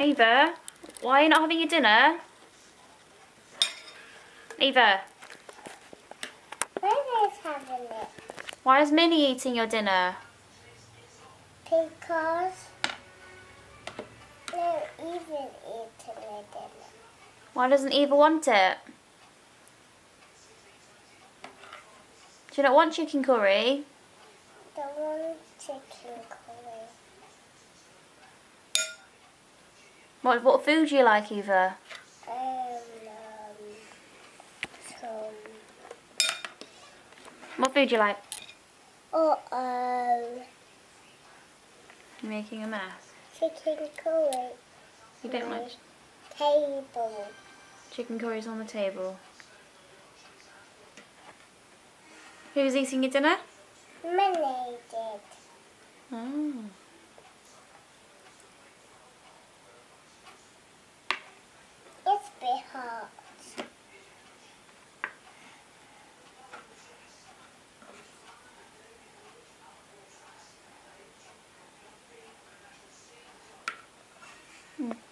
Eva, why are you not having your dinner? Eva, Minnie's having it why is Minnie eating your dinner? because they're even eating it dinner. Why doesn't Eva want it? Do you not want chicken curry? The one chicken curry. What, what food do you like, Eva? Um, um, some. What food do you like? Oh, um, You're making a mess. chicken curry. You don't like Table. chicken curries on the table. Who's eating your dinner? Minnie did. Oh. Mm.